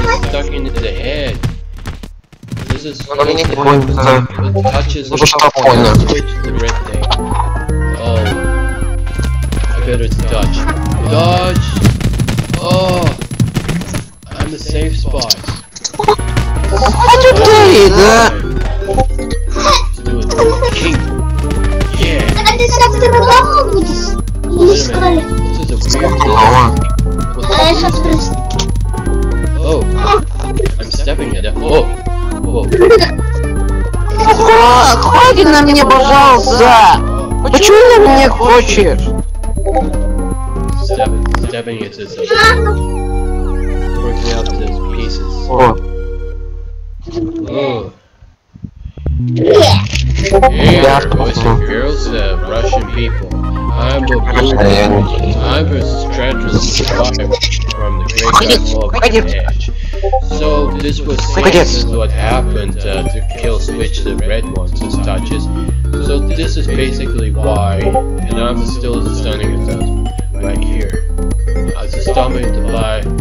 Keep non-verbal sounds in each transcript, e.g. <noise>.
is stuck into the head. This is No nie powiem, że it touches the Może szafona. the red thing. Oh. I better touch. Dodge! Oh! I'm a safe spot. A tutaj idę. Let's do it. King! Yeah! A ty się w tym domu budzisz. Nie w Wait a szkole. minute. This is a weird Ответь на мне, пожалуйста! Почему ты меня хочешь? Stabbing, stabbing it is breaking out into pieces. О. Oh. Yeah, voice of girls of Russian people. I'm a I'm a strategist from the Great Wall of Ash. So this was this is what happened uh, to kill switch the red ones as touches. So this is basically why, and I'm still stunning it right here. I was just to by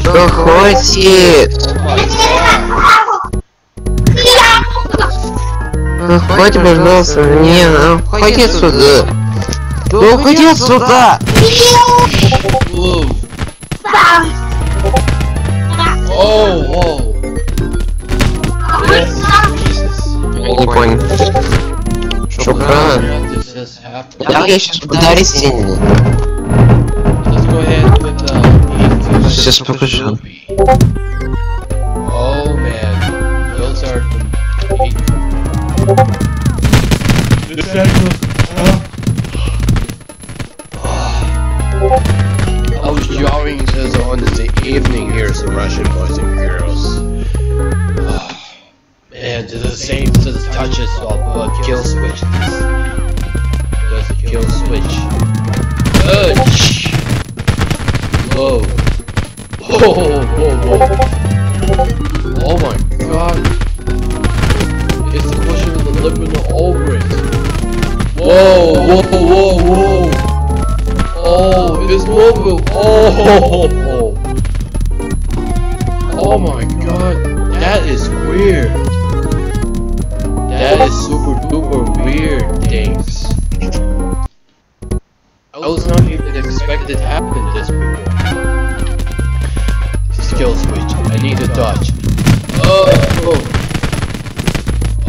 Что хочет? Ну, хватит, Ой, пожалуйста, не, ну, уходи отсюда. Да ну, уходи отсюда! Я не понял. run. This just happened. Navigation's. Let's go ahead with uh, the just focus on. Oh man, those are. The To the same to the touches of uh, kill switch. Does the kill switch? Sh- Whoa. Whoa, whoa, whoa. Oh my god. It's the libido over it. Whoa, whoa, whoa, whoa. Oh, it's moving. Oh, oh my god. That is weird. To happen this before. Skill switch. I need to dodge. Oh,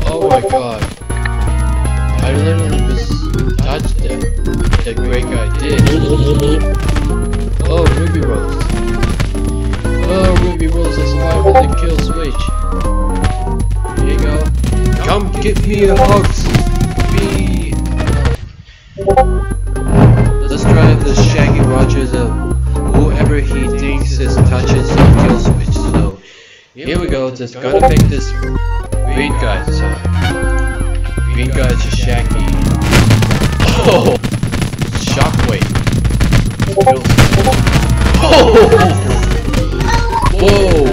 oh. My god. I literally just touched it. The great guy did. Oh, Ruby Rose. Oh, Ruby Rose is live with the kill switch. Here you go. Come give me a hug. Let's try the Shaggy Rogers of whoever he thinks is touches the kill switch. So here we go. Just gotta make this green guy's time. Green guy's a Shaggy. Oh, shockwave. Oh, whoa.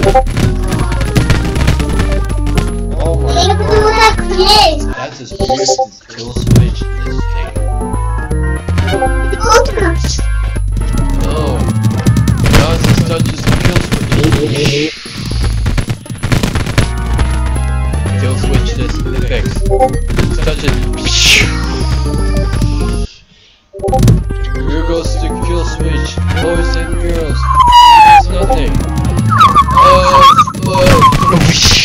Oh my Jak to tak jest? That's as weird as kill switch this fix. Touch it. Here goes the kill switch. Boys and girls. It's nothing. Oh, oh.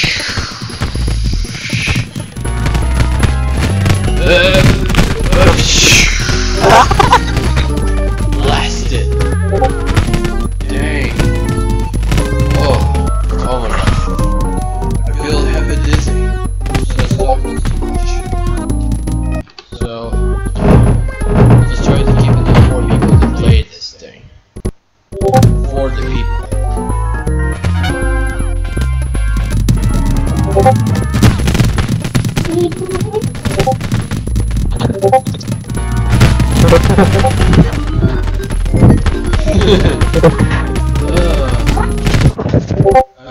<laughs>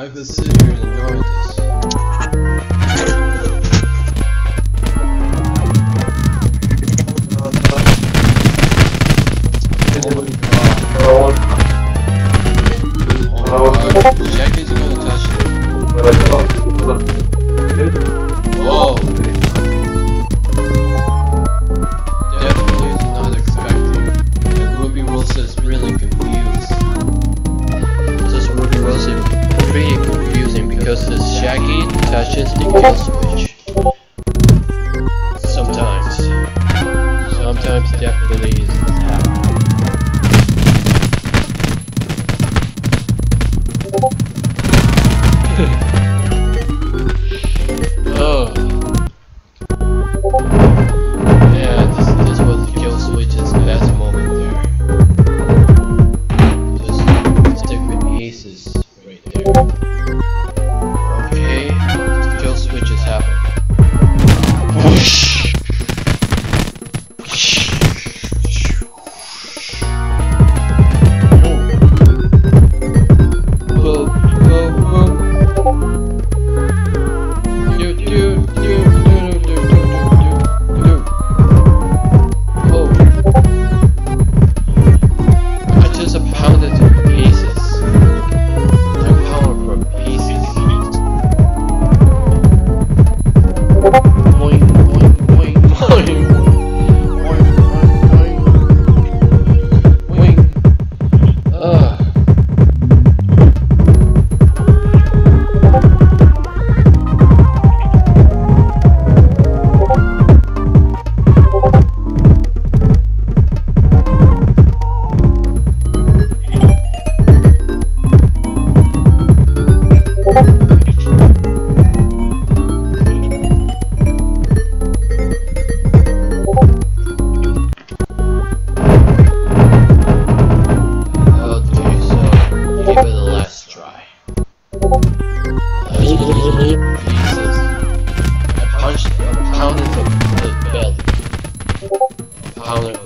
I have the it touches the kill switch.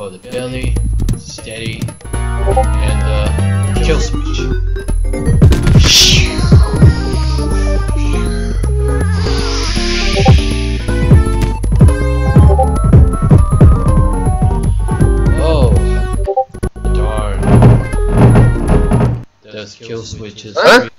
for the belly, steady, and uh, kill switch. Oh, darn. Those kill switches. Huh?